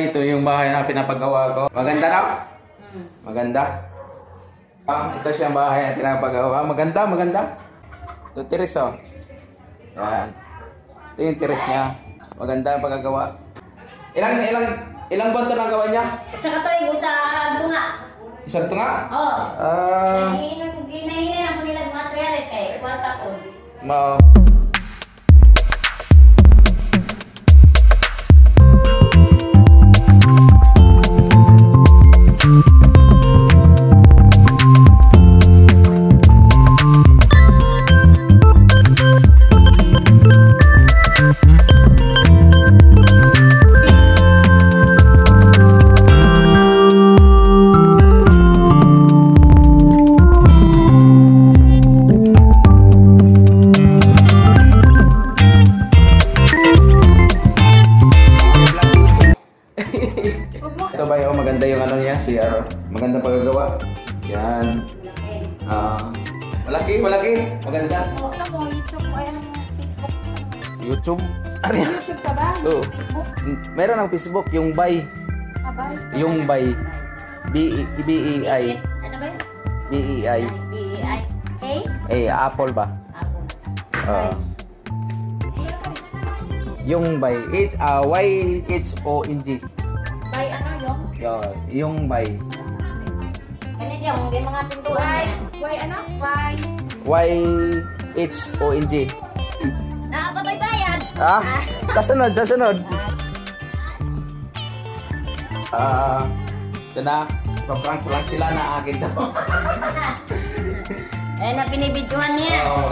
Ito yung bahay na pinapagawa ko. Maganda na? Hmm. Maganda? Ah, ito siya ang bahay na pinapagawa. Maganda, maganda. Ito tiris oh. Yan. Ito yung tiris niya. Maganda ang pagkagawa. Ilang, ilang, ilang buwan ito nagawa niya? Sa katoy, sa tunga. Isang tunga? Oo. Ah, Ginahinay ang panilag materials kay kwarta ko. ma... Ito ba yung maganda yung ano niya? Si uh, maganda pagkagawa. Yan. Ah, malaki, malaki. Maganda. Oh, ano mo, YouTube o ano mo, Facebook? YouTube. Ano? YouTube ka ba? Oo. Facebook? Meron ng Facebook, yung Bay. Abay? Yung Bay. B B E I Ano ba yun? B E I B-I. Hey? eh Apple ba? Ako. Ah. yung Bay. H Yun, yung Bay. Kanya diyan, yung mga pintuan Why? Why ano? Why? Y H O N G. Nakapatay bayan. Ah, sa sunod, sa sunod. Ah, ito na. Paprank ko lang sila na akin daw. Eh, na pinibidyohan niya. Oo,